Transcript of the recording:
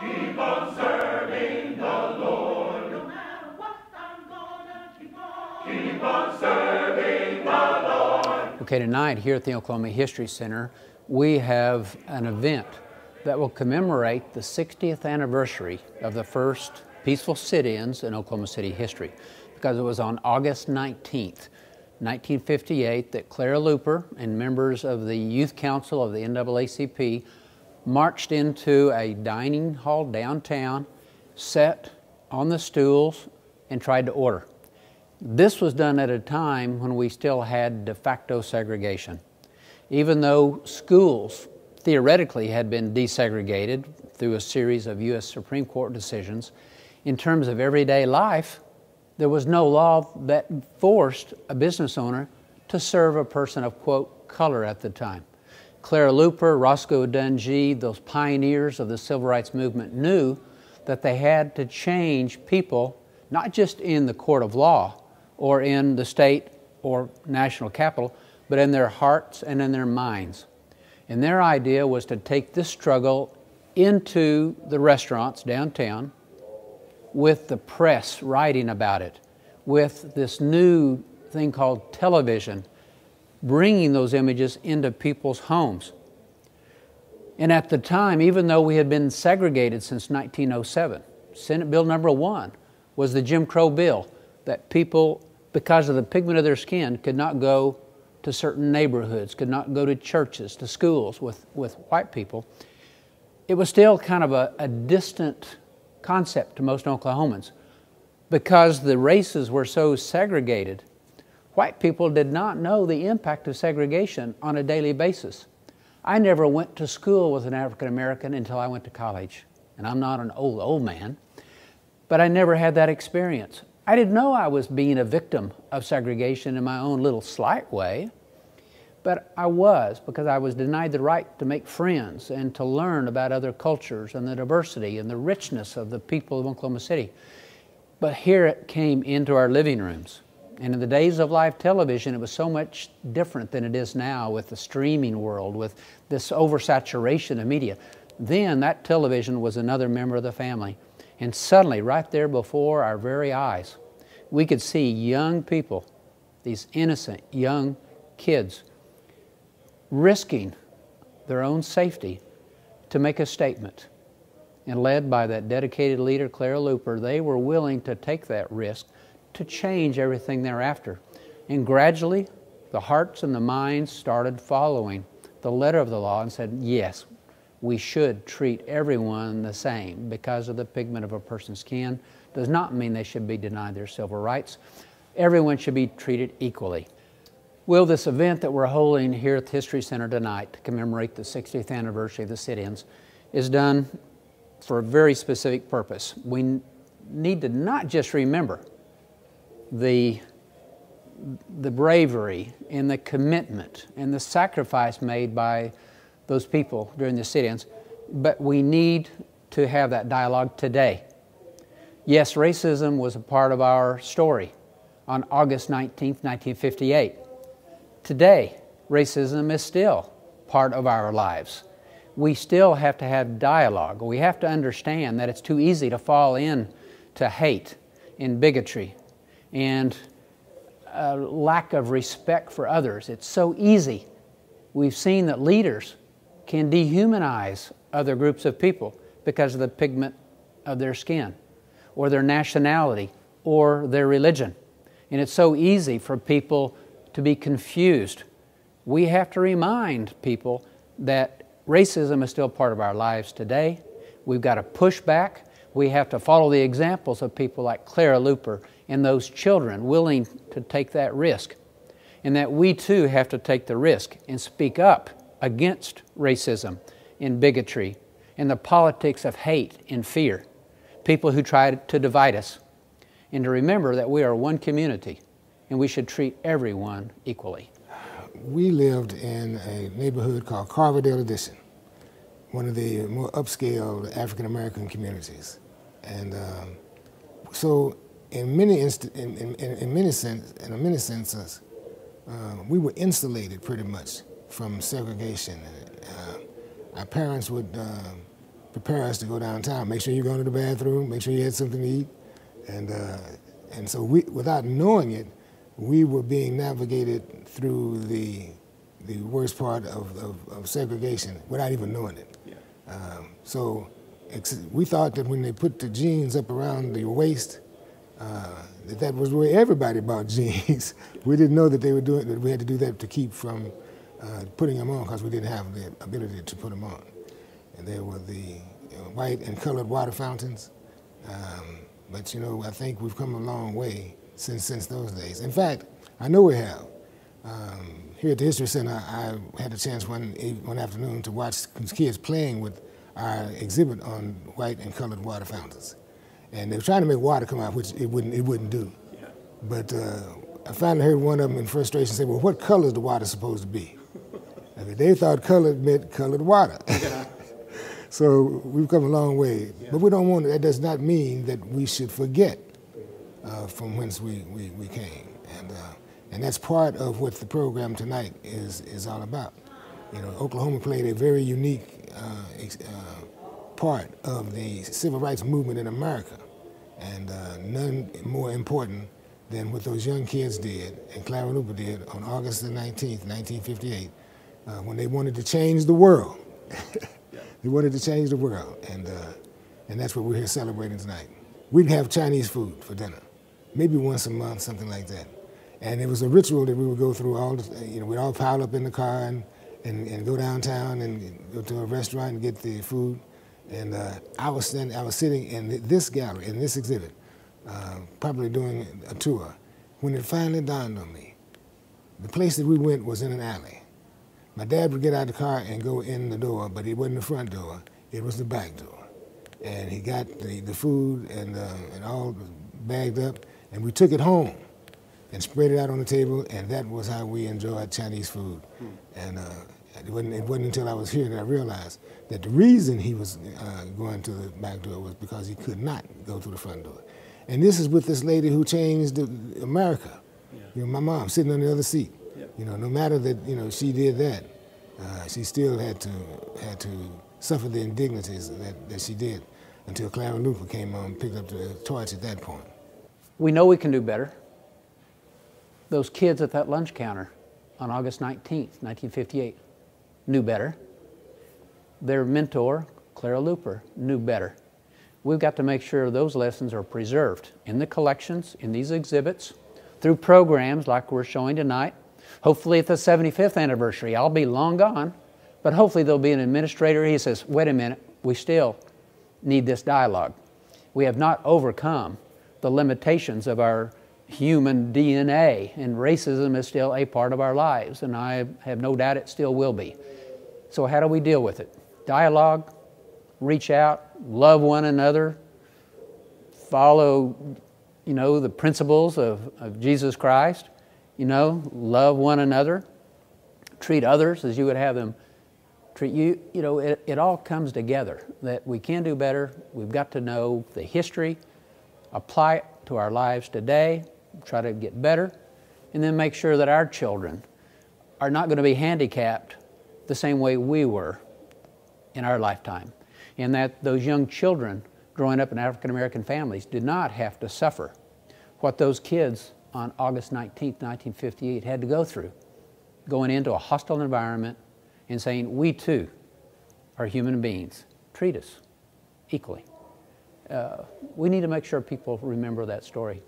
Keep on serving the Lord. No matter what, I'm gonna keep on. Keep on serving the Lord. Okay, tonight here at the Oklahoma History Center, we have an event that will commemorate the 60th anniversary of the first peaceful sit-ins in Oklahoma City history because it was on August 19th, 1958 that Clara Luper and members of the Youth Council of the NAACP marched into a dining hall downtown, sat on the stools, and tried to order. This was done at a time when we still had de facto segregation. Even though schools theoretically had been desegregated through a series of U.S. Supreme Court decisions, in terms of everyday life, there was no law that forced a business owner to serve a person of, quote, color at the time. Clara Luper, Roscoe Dunjee, those pioneers of the civil rights movement knew that they had to change people, not just in the court of law or in the state or national capital, but in their hearts and in their minds. And their idea was to take this struggle into the restaurants downtown, with the press writing about it, with this new thing called television, bringing those images into people's homes. And at the time, even though we had been segregated since 1907, Senate Bill number one was the Jim Crow bill that people, because of the pigment of their skin, could not go to certain neighborhoods, could not go to churches, to schools with, with white people. It was still kind of a, a distant concept to most Oklahomans because the races were so segregated. White people did not know the impact of segregation on a daily basis. I never went to school with an African American until I went to college. And I'm not an old, old man, but I never had that experience. I didn't know I was being a victim of segregation in my own little slight way. But I was because I was denied the right to make friends and to learn about other cultures and the diversity and the richness of the people of Oklahoma City. But here it came into our living rooms. And in the days of live television, it was so much different than it is now with the streaming world, with this oversaturation of media. Then that television was another member of the family. And suddenly, right there before our very eyes, we could see young people, these innocent young kids, risking their own safety to make a statement. And led by that dedicated leader, Clara Luper, they were willing to take that risk to change everything thereafter. And gradually, the hearts and the minds started following the letter of the law and said, yes, we should treat everyone the same because of the pigment of a person's skin. Does not mean they should be denied their civil rights. Everyone should be treated equally. Well, this event that we're holding here at the History Center tonight to commemorate the 60th anniversary of the sit-ins is done for a very specific purpose. We need to not just remember the, the bravery and the commitment and the sacrifice made by those people during the sit-ins, but we need to have that dialogue today. Yes, racism was a part of our story on August 19, 1958. Today, racism is still part of our lives. We still have to have dialogue. We have to understand that it's too easy to fall in to hate and bigotry and a lack of respect for others. It's so easy. We've seen that leaders can dehumanize other groups of people because of the pigment of their skin or their nationality or their religion. And it's so easy for people to be confused. We have to remind people that racism is still part of our lives today. We've got to push back. We have to follow the examples of people like Clara Luper and those children willing to take that risk. And that we too have to take the risk and speak up against racism and bigotry and the politics of hate and fear, people who try to divide us. And to remember that we are one community and we should treat everyone equally. We lived in a neighborhood called Carverdale Addition, one of the more upscale African American communities. And um, so, in many, inst- in, in, in, many sense, in many senses, uh, we were insulated pretty much from segregation. Uh, our parents would uh, prepare us to go downtown. Make sure you're going to the bathroom. Make sure you had something to eat, and uh, and so we, without knowing it, we were being navigated through the the worst part of, of, of segregation without even knowing it. Yeah. Um, so we thought that when they put the jeans up around the waist, uh, that that was where everybody bought jeans. we didn't know that they were doing that. We had to do that to keep from uh, putting them on because we didn't have the ability to put them on. And there were the you know, white and colored water fountains. Um, but you know, I think we've come a long way since since those days. In fact, I know we have. Um, here at the History Center, I had a chance one one afternoon to watch kids playing with our exhibit on white and colored water fountains, and they were trying to make water come out, which it wouldn't it wouldn't do. Yeah. But uh, I finally heard one of them in frustration say, "Well, what color is the water supposed to be?" I mean, they thought color meant colored water. Yeah. so we've come a long way, yeah. but we don't want. That does not mean that we should forget uh, from whence we, we, we came, and uh, and that's part of what the program tonight is is all about. You know, Oklahoma played a very unique uh, uh part of the civil rights movement in America, and uh, none more important than what those young kids did and Clara Luper did on August the 19th, 1958, uh, when they wanted to change the world. They wanted to change the world, and uh, and that's what we're here celebrating tonight. We'd have Chinese food for dinner, maybe once a month, something like that. And it was a ritual that we would go through all, the, you know, we'd all pile up in the car and, and, and go downtown and go to a restaurant and get the food. And uh, I was standing, I was sitting in this gallery, in this exhibit, uh, probably doing a tour, when it finally dawned on me. The place that we went was in an alley. My dad would get out of the car and go in the door, but it wasn't the front door, it was the back door. And he got the, the food and, uh, and all bagged up, and we took it home and spread it out on the table, and that was how we enjoyed Chinese food. Hmm. And uh, it, wasn't, it wasn't until I was here that I realized that the reason he was uh, going to the back door was because he could not go through the front door. And this is with this lady who changed America. Yeah. You know, my mom sitting on the other seat. You know, no matter that you know she did that, uh, she still had to had to suffer the indignities that, that she did until Clara Luper came on and picked up the torch at that point. We know we can do better. Those kids at that lunch counter on August 19th, 1958, knew better. Their mentor, Clara Luper, knew better. We've got to make sure those lessons are preserved in the collections, in these exhibits, through programs like we're showing tonight, Hopefully, at the 75th anniversary, I'll be long gone, but hopefully, there'll be an administrator. He says, wait a minute, we still need this dialogue. We have not overcome the limitations of our human DNA, and racism is still a part of our lives, and I have no doubt it still will be. So, how do we deal with it? Dialogue, reach out, love one another, follow, you know, the principles of, of Jesus Christ you know, love one another, treat others as you would have them treat you. You know, it, it all comes together that we can do better. We've got to know the history, apply it to our lives today, try to get better, and then make sure that our children are not going to be handicapped the same way we were in our lifetime. And that those young children growing up in African American families did not have to suffer what those kids on August 19, 1958, had to go through, going into a hostile environment and saying, We too are human beings. Treat us equally. Uh, we need to make sure people remember that story.